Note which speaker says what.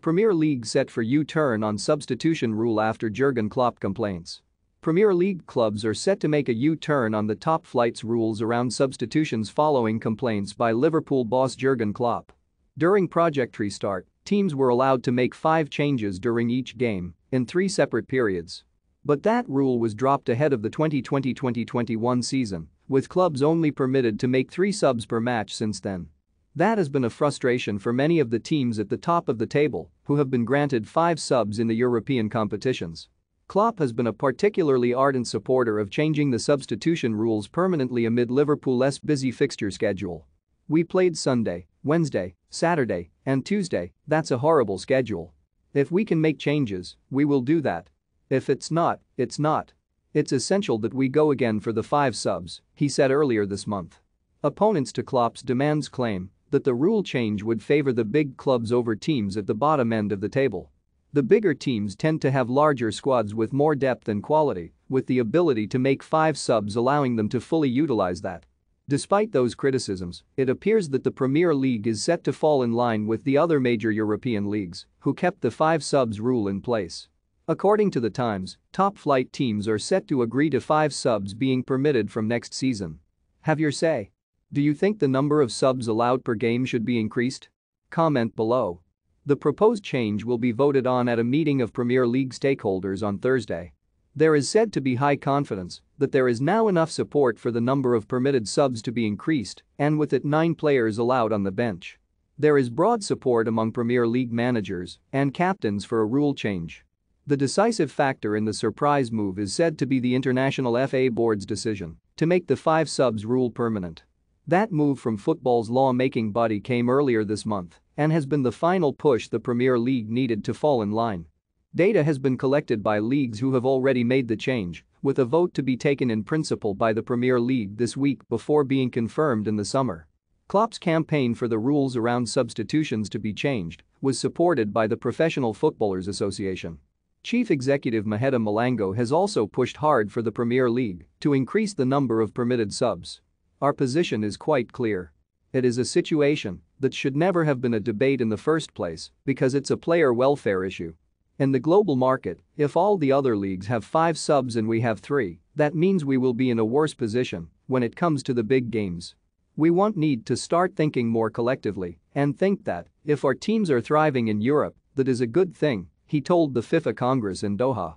Speaker 1: Premier League set for U-turn on substitution rule after Jurgen Klopp complaints. Premier League clubs are set to make a U-turn on the top flight's rules around substitutions following complaints by Liverpool boss Jurgen Klopp. During Project Restart, teams were allowed to make five changes during each game in three separate periods. But that rule was dropped ahead of the 2020-2021 season, with clubs only permitted to make three subs per match since then. That has been a frustration for many of the teams at the top of the table who have been granted five subs in the European competitions. Klopp has been a particularly ardent supporter of changing the substitution rules permanently amid Liverpool's busy fixture schedule. We played Sunday, Wednesday, Saturday, and Tuesday, that's a horrible schedule. If we can make changes, we will do that. If it's not, it's not. It's essential that we go again for the five subs, he said earlier this month. Opponents to Klopp's demands claim that the rule change would favor the big clubs over teams at the bottom end of the table. The bigger teams tend to have larger squads with more depth and quality, with the ability to make five subs allowing them to fully utilize that. Despite those criticisms, it appears that the Premier League is set to fall in line with the other major European leagues, who kept the five subs rule in place. According to the Times, top flight teams are set to agree to five subs being permitted from next season. Have your say. Do you think the number of subs allowed per game should be increased? Comment below. The proposed change will be voted on at a meeting of Premier League stakeholders on Thursday. There is said to be high confidence that there is now enough support for the number of permitted subs to be increased and with it nine players allowed on the bench. There is broad support among Premier League managers and captains for a rule change. The decisive factor in the surprise move is said to be the International FA Board's decision to make the five subs rule permanent. That move from football's law-making body came earlier this month and has been the final push the Premier League needed to fall in line. Data has been collected by leagues who have already made the change, with a vote to be taken in principle by the Premier League this week before being confirmed in the summer. Klopp's campaign for the rules around substitutions to be changed was supported by the Professional Footballers Association. Chief Executive Maheta Molango has also pushed hard for the Premier League to increase the number of permitted subs. Our position is quite clear. It is a situation that should never have been a debate in the first place because it's a player welfare issue. In the global market, if all the other leagues have five subs and we have three, that means we will be in a worse position when it comes to the big games. We want need to start thinking more collectively and think that if our teams are thriving in Europe, that is a good thing, he told the FIFA Congress in Doha.